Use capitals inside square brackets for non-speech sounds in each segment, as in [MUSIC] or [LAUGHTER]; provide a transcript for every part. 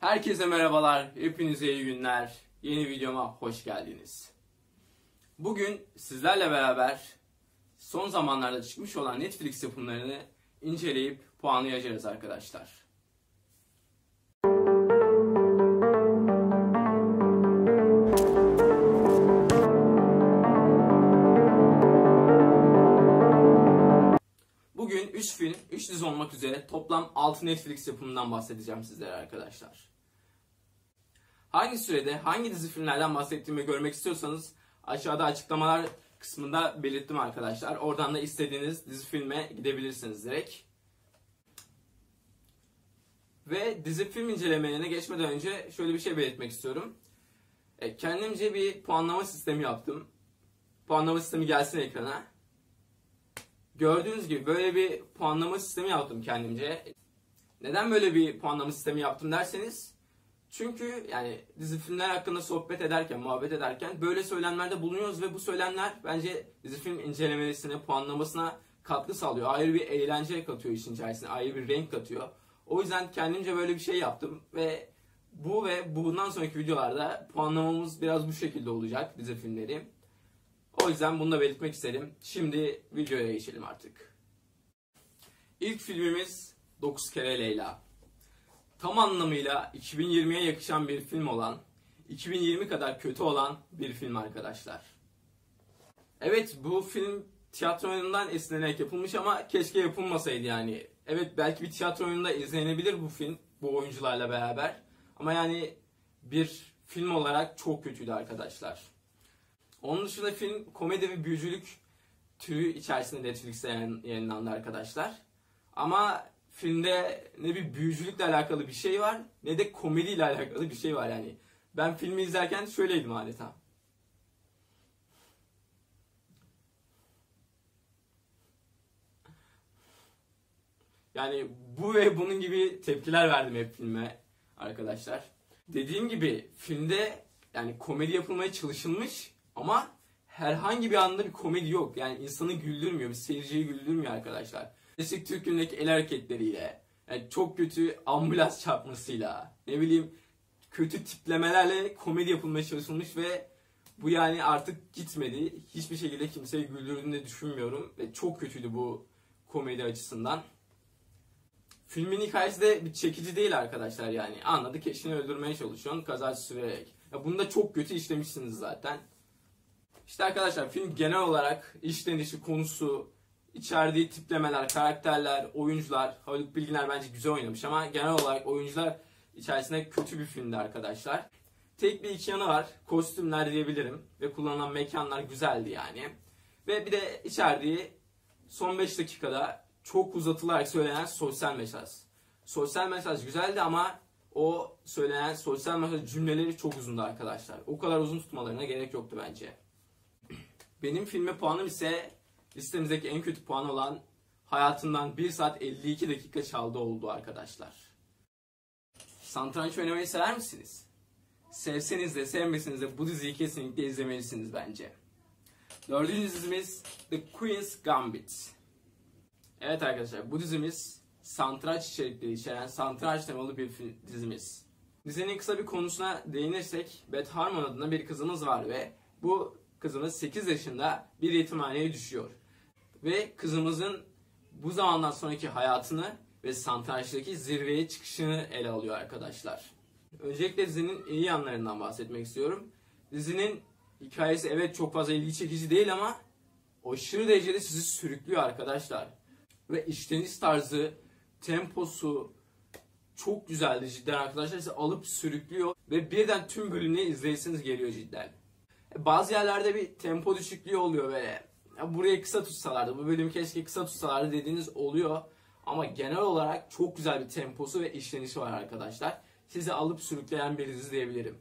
Herkese merhabalar, hepinize iyi günler. Yeni videoma hoş geldiniz. Bugün sizlerle beraber son zamanlarda çıkmış olan Netflix yapımlarını inceleyip puanlayacağız arkadaşlar. Bugün 3 film, 3 dizi olmak üzere toplam 6 Netflix yapımından bahsedeceğim sizlere arkadaşlar. Hangi sürede hangi dizi filmlerden bahsettiğimi görmek istiyorsanız aşağıda açıklamalar kısmında belirttim arkadaşlar. Oradan da istediğiniz dizi filme gidebilirsiniz direkt. Ve dizi film incelemelerine geçmeden önce şöyle bir şey belirtmek istiyorum. E, kendimce bir puanlama sistemi yaptım. Puanlama sistemi gelsin ekrana. Gördüğünüz gibi böyle bir puanlama sistemi yaptım kendimce. Neden böyle bir puanlama sistemi yaptım derseniz çünkü yani dizi filmler hakkında sohbet ederken, muhabbet ederken böyle söylemlerde bulunuyoruz ve bu söylemler bence dizi film incelemesine, puanlamasına katkı sağlıyor. Ayrı bir eğlence katıyor işin içerisine, ayrı bir renk katıyor. O yüzden kendimce böyle bir şey yaptım ve bu ve bundan sonraki videolarda puanlamamız biraz bu şekilde olacak dizi filmleri. O yüzden bunu da belirtmek istedim. Şimdi videoya geçelim artık. İlk filmimiz 9 kere Leyla. Tam anlamıyla 2020'ye yakışan bir film olan, 2020 kadar kötü olan bir film arkadaşlar. Evet bu film tiyatro oyunundan esinlenerek yapılmış ama keşke yapılmasaydı yani. Evet belki bir tiyatro oyununda izlenebilir bu film bu oyuncularla beraber. Ama yani bir film olarak çok kötüydü arkadaşlar. Onun dışında film komedi ve büyücülük türü içerisinde Netflix'te yayınlandı arkadaşlar. Ama filmde ne bir büyücülükle alakalı bir şey var ne de komediyle alakalı bir şey var yani. Ben filmi izlerken şöyleydim adeta. Yani bu ve bunun gibi tepkiler verdim hep filme arkadaşlar. Dediğim gibi filmde yani komedi yapılmaya çalışılmış ama herhangi bir anda bir komedi yok. Yani insanı güldürmüyor, bir seyirciyi güldürmüyor arkadaşlar. Klasik Türk filmindeki el hareketleriyle, yani çok kötü ambulans çarpmasıyla, ne bileyim kötü tiplemelerle komedi yapılmaya çalışılmış ve bu yani artık gitmedi. Hiçbir şekilde kimseyi güldürdüğünü düşünmüyorum ve çok kötüydü bu komedi açısından. Filmin hikayesi de bir çekici değil arkadaşlar yani. Anladık eşini öldürmeye çalışıyorsun kaza sürerek. Ya bunu da çok kötü işlemişsiniz zaten. İşte arkadaşlar film genel olarak işlenişi, konusu, içerdiği tiplemeler, karakterler, oyuncular, Haluk Bilginer bence güzel oynamış ama genel olarak oyuncular içerisinde kötü bir filmdi arkadaşlar. Tek bir iki yanı var. Kostümler diyebilirim ve kullanılan mekanlar güzeldi yani. Ve bir de içerdiği son 5 dakikada çok uzatılarak söylenen sosyal mesaj. Sosyal mesaj güzeldi ama o söylenen sosyal mesaj cümleleri çok uzundu arkadaşlar. O kadar uzun tutmalarına gerek yoktu bence. Benim filme puanım ise listemizdeki en kötü puan olan hayatından 1 saat 52 dakika çaldı oldu arkadaşlar. Santranç oynamayı sever misiniz? Sevseniz de sevmeseniz de bu diziyi kesinlikle izlemelisiniz bence. Dördüncü dizimiz The Queen's Gambit. Evet arkadaşlar bu dizimiz santranç içerikleri içeren santranç temalı bir dizimiz. Dizinin kısa bir konusuna değinirsek Beth Harmon adında bir kızımız var ve bu kızımız 8 yaşında bir yetimhaneye düşüyor. Ve kızımızın bu zamandan sonraki hayatını ve santrançtaki zirveye çıkışını ele alıyor arkadaşlar. Öncelikle dizinin iyi yanlarından bahsetmek istiyorum. Dizinin hikayesi evet çok fazla ilgi çekici değil ama aşırı derecede sizi sürüklüyor arkadaşlar. Ve işleniş tarzı, temposu çok güzeldi cidden arkadaşlar. Sizi alıp sürüklüyor ve birden tüm bölümleri izleyesiniz geliyor cidden. Bazı yerlerde bir tempo düşüklüğü oluyor böyle. Ya burayı kısa tutsalardı, bu bölümü keşke kısa tutsalardı dediğiniz oluyor. Ama genel olarak çok güzel bir temposu ve işlenişi var arkadaşlar. Sizi alıp sürükleyen bir dizi diyebilirim.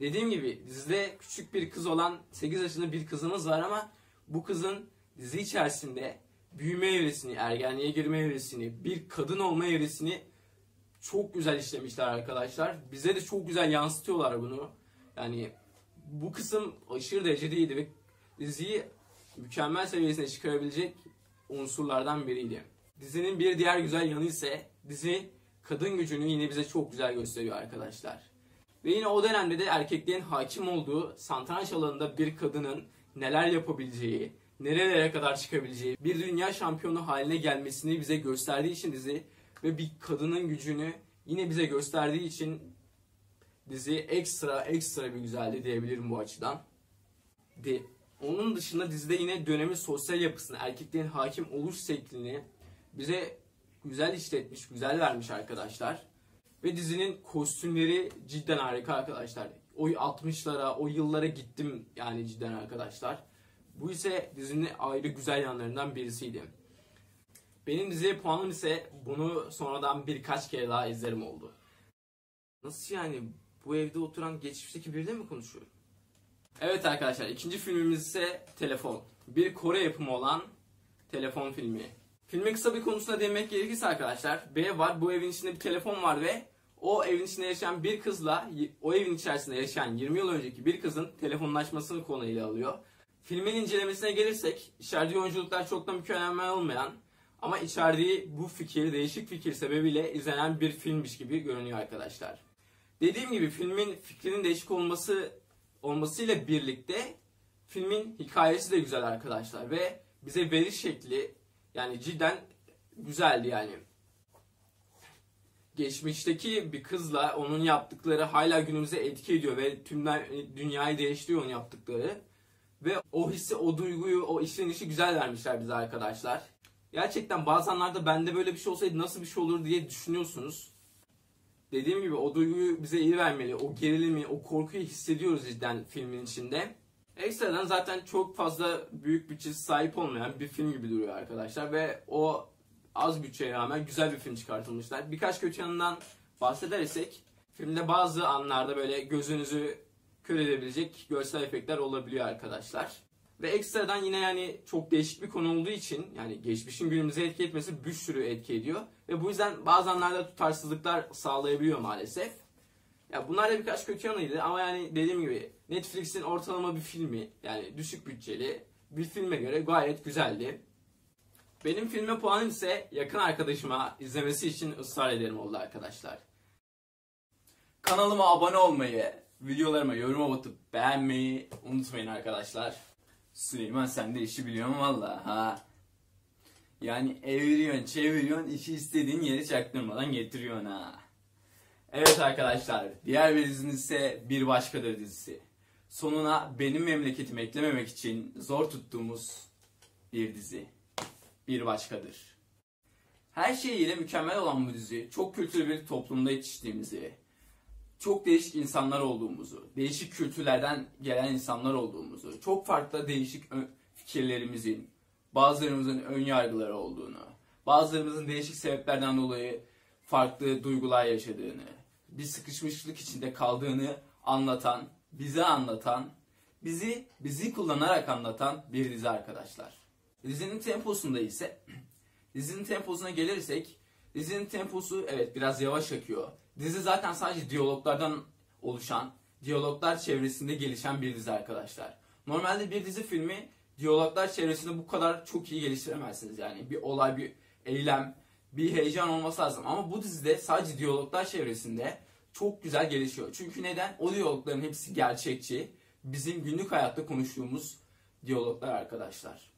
Dediğim gibi dizide küçük bir kız olan 8 yaşında bir kızımız var ama bu kızın dizi içerisinde büyüme evresini, ergenliğe girme evresini, bir kadın olma evresini çok güzel işlemişler arkadaşlar. Bize de çok güzel yansıtıyorlar bunu. Yani bu kısım aşırı derecede iyiydi ve diziyi mükemmel seviyesine çıkarabilecek unsurlardan biriydi. Dizinin bir diğer güzel yanı ise dizi kadın gücünü yine bize çok güzel gösteriyor arkadaşlar. Ve yine o dönemde de erkeklerin hakim olduğu satranç alanında bir kadının neler yapabileceği, nerelere kadar çıkabileceği, bir dünya şampiyonu haline gelmesini bize gösterdiği için dizi ve bir kadının gücünü yine bize gösterdiği için dizi ekstra ekstra bir güzeldi diyebilirim bu açıdan. De, onun dışında dizide yine dönemin sosyal yapısını, erkeklerin hakim oluş şeklini bize güzel işletmiş, güzel vermiş arkadaşlar. Ve dizinin kostümleri cidden harika arkadaşlar. O 60'lara, o yıllara gittim yani cidden arkadaşlar. Bu ise dizinin ayrı güzel yanlarından birisiydi. Benim diziye puanım ise bunu sonradan birkaç kere daha izlerim oldu. Nasıl yani? Bu evde oturan geçmişteki biriyle mi konuşuyorum? Evet arkadaşlar ikinci filmimiz ise Telefon. Bir Kore yapımı olan telefon filmi. Filmin kısa bir konusuna değinmek gerekirse arkadaşlar ev var bu evin içinde bir telefon var ve o evin içinde yaşayan bir kızla o evin içerisinde yaşayan 20 yıl önceki bir kızın telefonlaşmasını konu ile alıyor. Filmin incelemesine gelirsek içerdiği oyunculuklar çok da mükemmel olmayan ama içerdiği bu fikir, değişik fikir sebebiyle izlenen bir filmmiş gibi görünüyor arkadaşlar. Dediğim gibi filmin fikrinin değişik olması olmasıyla birlikte filmin hikayesi de güzel arkadaşlar ve bize veriş şekli yani cidden güzeldi yani. Geçmişteki bir kızla onun yaptıkları hala günümüze etki ediyor ve tüm dünyayı değiştiriyor onun yaptıkları. Ve o hissi, o duyguyu, o işin işi güzel vermişler bize arkadaşlar. Gerçekten bazenlerde bende böyle bir şey olsaydı nasıl bir şey olur diye düşünüyorsunuz. Dediğim gibi o duyguyu bize iyi vermeli. O gerilimi, o korkuyu hissediyoruz cidden filmin içinde. Ekstradan zaten çok fazla büyük bütçesi sahip olmayan bir film gibi duruyor arkadaşlar. Ve o az bütçeye rağmen güzel bir film çıkartılmışlar. Birkaç kötü yanından bahsedersek filmde bazı anlarda böyle gözünüzü kör edebilecek görsel efektler olabiliyor arkadaşlar. Ve ekstradan yine yani çok değişik bir konu olduğu için yani geçmişin günümüze etki etmesi bir sürü etki ediyor. Ve bu yüzden bazı anlarda tutarsızlıklar sağlayabiliyor maalesef. Ya bunlar da birkaç kötü yanıydı ama yani dediğim gibi Netflix'in ortalama bir filmi yani düşük bütçeli bir filme göre gayet güzeldi. Benim filme puanım ise yakın arkadaşıma izlemesi için ısrar ederim oldu arkadaşlar. Kanalıma abone olmayı, videolarıma yorum atıp beğenmeyi unutmayın arkadaşlar. Süleyman sen de işi biliyorsun valla ha. Yani eviriyorsun, çeviriyorsun, işi istediğin yere çaktırmadan getiriyorsun ha. Evet arkadaşlar, diğer bir dizimiz ise Bir Başkadır dizisi. Sonuna benim memleketimi eklememek için zor tuttuğumuz bir dizi. Bir Başkadır. Her şeyiyle mükemmel olan bu dizi, çok kültürlü bir toplumda yetiştiğimizi, çok değişik insanlar olduğumuzu, değişik kültürlerden gelen insanlar olduğumuzu, çok farklı değişik fikirlerimizin, bazılarımızın ön yargıları olduğunu, bazılarımızın değişik sebeplerden dolayı farklı duygular yaşadığını, bir sıkışmışlık içinde kaldığını anlatan, bize anlatan, bizi bizi kullanarak anlatan bir dizi arkadaşlar. Dizinin temposunda ise [CLEARS THROAT] dizinin temposuna gelirsek dizinin temposu evet biraz yavaş akıyor. Dizi zaten sadece diyaloglardan oluşan, diyaloglar çevresinde gelişen bir dizi arkadaşlar. Normalde bir dizi filmi diyaloglar çevresinde bu kadar çok iyi geliştiremezsiniz yani. Bir olay, bir eylem, bir heyecan olması lazım. Ama bu dizide sadece diyaloglar çevresinde çok güzel gelişiyor. Çünkü neden? O diyalogların hepsi gerçekçi. Bizim günlük hayatta konuştuğumuz diyaloglar arkadaşlar.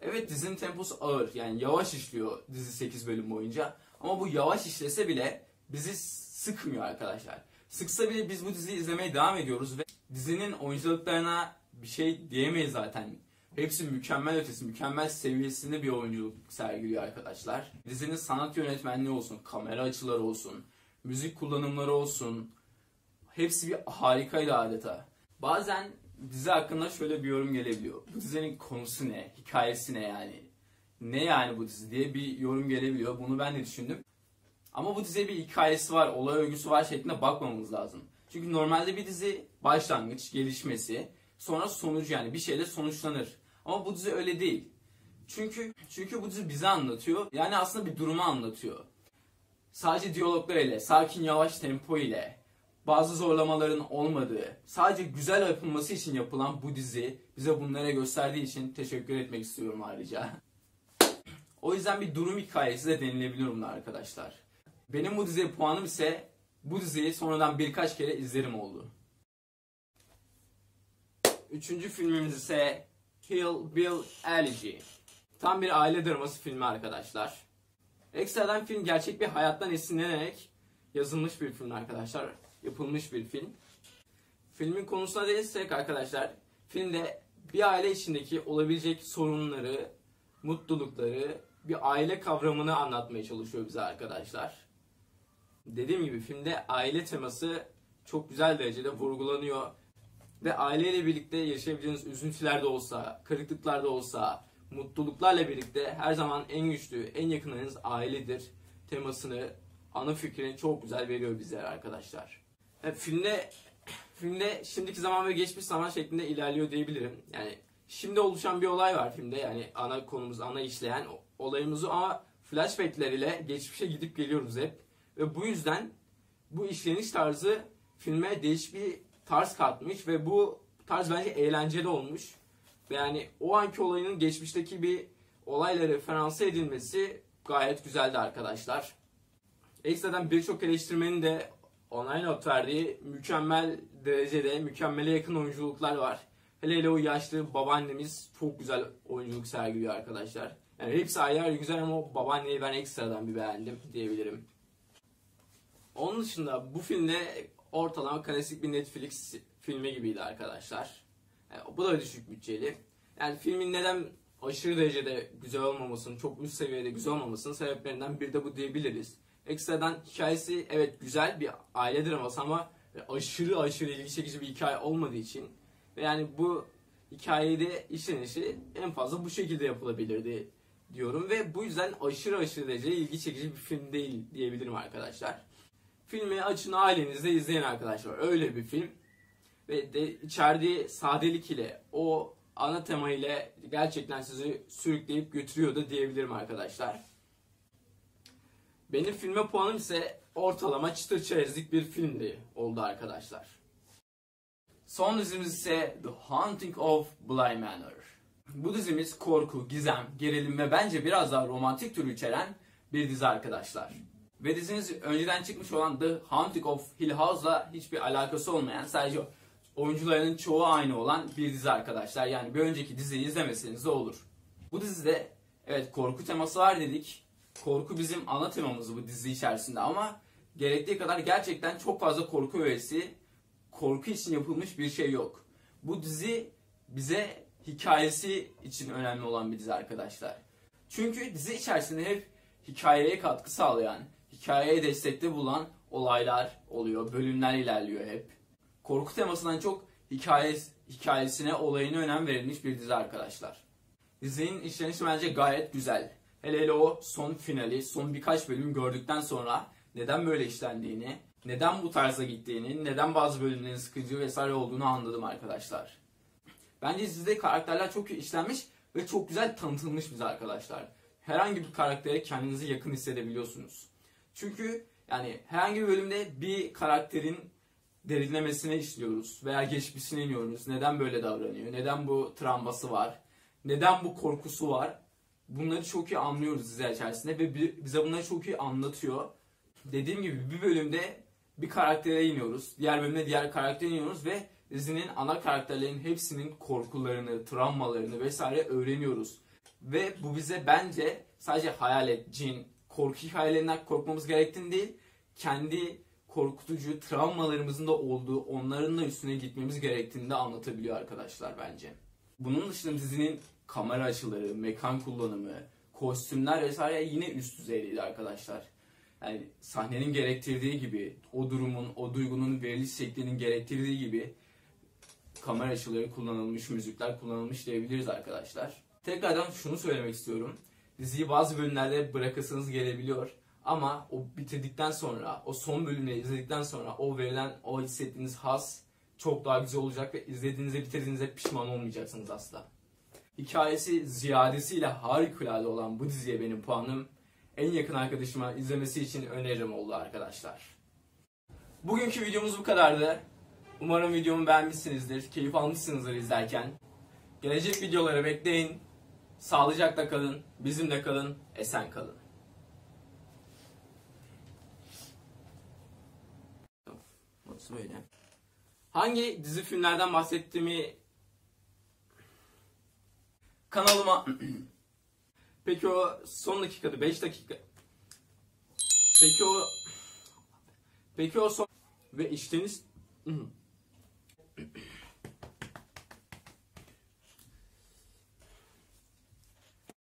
Evet dizinin temposu ağır yani yavaş işliyor dizi 8 bölüm boyunca. Ama bu yavaş işlese bile bizi sıkmıyor arkadaşlar. Sıksa bile biz bu diziyi izlemeye devam ediyoruz ve dizinin oyunculuklarına bir şey diyemeyiz zaten. Hepsi mükemmel ötesi, mükemmel seviyesinde bir oyunculuk sergiliyor arkadaşlar. Dizinin sanat yönetmenliği olsun, kamera açıları olsun, müzik kullanımları olsun. Hepsi bir harikaydı adeta. Bazen dizi hakkında şöyle bir yorum gelebiliyor. Bu dizinin konusu ne? Hikayesi ne yani? Ne yani bu dizi diye bir yorum gelebiliyor. Bunu ben de düşündüm. Ama bu diziye bir hikayesi var, olay örgüsü var şeklinde bakmamız lazım. Çünkü normalde bir dizi başlangıç, gelişmesi, sonra sonucu yani bir şeyle sonuçlanır. Ama bu dizi öyle değil. Çünkü çünkü bu dizi bize anlatıyor. Yani aslında bir durumu anlatıyor. Sadece diyaloglar ile, sakin yavaş tempo ile, bazı zorlamaların olmadığı, sadece güzel yapılması için yapılan bu dizi bize bunlara gösterdiği için teşekkür etmek istiyorum ayrıca. [LAUGHS] O yüzden bir durum hikayesi de denilebilir bunlar arkadaşlar. Benim bu diziye puanım ise bu diziyi sonradan birkaç kere izlerim oldu. Üçüncü filmimiz ise Kill Bill Elegy. Tam bir aile draması filmi arkadaşlar. Ekstradan film gerçek bir hayattan esinlenerek yazılmış bir film arkadaşlar. Yapılmış bir film. Filmin konusuna değinsek arkadaşlar, filmde bir aile içindeki olabilecek sorunları, mutlulukları, bir aile kavramını anlatmaya çalışıyor bize arkadaşlar. Dediğim gibi filmde aile teması çok güzel derecede vurgulanıyor. Ve aileyle birlikte yaşayabileceğiniz üzüntüler de olsa, kırıklıklar da olsa, mutluluklarla birlikte her zaman en güçlü, en yakınınız ailedir temasını, ana fikrini çok güzel veriyor bizlere arkadaşlar. Yani filmde filmde şimdiki zaman ve geçmiş zaman şeklinde ilerliyor diyebilirim. Yani şimdi oluşan bir olay var filmde yani ana konumuz, ana işleyen olayımızı ama flashbackler ile geçmişe gidip geliyoruz hep. Ve bu yüzden bu işleniş tarzı filme değişik bir tarz katmış ve bu tarz bence eğlenceli olmuş. Yani o anki olayın geçmişteki bir olayla referansı edilmesi gayet güzeldi arkadaşlar. Ekstradan birçok eleştirmenin de online not verdiği mükemmel derecede mükemmele yakın oyunculuklar var. Hele hele o yaşlı babaannemiz çok güzel oyunculuk sergiliyor arkadaşlar. Yani hepsi ayrı ayrı güzel ama babaanneyi ben ekstradan bir beğendim diyebilirim. Onun dışında bu filmde ortalama klasik bir Netflix filmi gibiydi arkadaşlar. Yani bu da düşük bütçeli. Yani filmin neden aşırı derecede güzel olmamasının, çok üst seviyede güzel olmamasının sebeplerinden biri de bu diyebiliriz. Ekstradan hikayesi evet güzel bir aile draması ama aşırı aşırı ilgi çekici bir hikaye olmadığı için ve yani bu hikayede işlenişi en fazla bu şekilde yapılabilirdi diyorum ve bu yüzden aşırı aşırı derece ilgi çekici bir film değil diyebilirim arkadaşlar. Filmi açın ailenizle izleyin arkadaşlar. Öyle bir film. Ve de içerdiği sadelik ile o ana tema ile gerçekten sizi sürükleyip götürüyor da diyebilirim arkadaşlar. Benim filme puanım ise ortalama çıtır çerezlik bir filmdi oldu arkadaşlar. Son dizimiz ise The Haunting of Bly Manor. Bu dizimiz korku, gizem, gerilim ve bence biraz daha romantik türü içeren bir dizi arkadaşlar. Ve dizimiz önceden çıkmış olan The Haunting of Hill House'la hiçbir alakası olmayan sadece oyuncularının çoğu aynı olan bir dizi arkadaşlar. Yani bir önceki diziyi izlemeseniz de olur. Bu dizide evet korku teması var dedik. Korku bizim ana temamız bu dizi içerisinde ama gerektiği kadar gerçekten çok fazla korku öğesi, korku için yapılmış bir şey yok. Bu dizi bize hikayesi için önemli olan bir dizi arkadaşlar. Çünkü dizi içerisinde hep hikayeye katkı sağlayan, hikayeye destekte bulan olaylar oluyor, bölümler ilerliyor hep. Korku temasından çok hikaye, hikayesine, olayına önem verilmiş bir dizi arkadaşlar. Dizinin işlenişi bence gayet güzel. Hele hele o son finali, son birkaç bölüm gördükten sonra neden böyle işlendiğini, neden bu tarza gittiğini, neden bazı bölümlerin sıkıcı vesaire olduğunu anladım arkadaşlar. Bence dizide karakterler çok işlenmiş ve çok güzel tanıtılmış bize arkadaşlar. Herhangi bir karaktere kendinizi yakın hissedebiliyorsunuz. Çünkü yani herhangi bir bölümde bir karakterin derinlemesine işliyoruz veya geçmişine iniyoruz. Neden böyle davranıyor? Neden bu travması var? Neden bu korkusu var? Bunları çok iyi anlıyoruz dizi içerisinde ve bize bunları çok iyi anlatıyor. Dediğim gibi bir bölümde bir karaktere iniyoruz. Diğer bölümde diğer karaktere iniyoruz ve dizinin ana karakterlerin hepsinin korkularını, travmalarını vesaire öğreniyoruz. Ve bu bize bence sadece hayalet, cin, korku hikayelerinden korkmamız gerektiğini değil, kendi korkutucu travmalarımızın da olduğu, onların da üstüne gitmemiz gerektiğini de anlatabiliyor arkadaşlar bence. Bunun dışında dizinin kamera açıları, mekan kullanımı, kostümler vesaire yine üst düzeydeydi arkadaşlar. Yani sahnenin gerektirdiği gibi, o durumun, o duygunun veriliş şeklinin gerektirdiği gibi kamera açıları kullanılmış, müzikler kullanılmış diyebiliriz arkadaşlar. Tekrardan şunu söylemek istiyorum. Diziyi bazı bölümlerde bırakasınız gelebiliyor. Ama o bitirdikten sonra, o son bölümleri izledikten sonra o verilen, o hissettiğiniz has çok daha güzel olacak ve izlediğinizde bitirdiğinizde pişman olmayacaksınız asla. Hikayesi ziyadesiyle harikulade olan bu diziye benim puanım en yakın arkadaşıma izlemesi için öneririm oldu arkadaşlar. Bugünkü videomuz bu kadardı. Umarım videomu beğenmişsinizdir, keyif almışsınızdır izlerken. Gelecek videoları bekleyin. Sağlıcakla kalın, bizimle kalın, esen kalın. Nasıl böyle? Hangi dizi filmlerden bahsettiğimi kanalıma [CLEARS THROAT] Peki o son dakikada 5 dakika Peki o Peki o son ve işteniz [CLEARS THROAT] [CLEARS THROAT]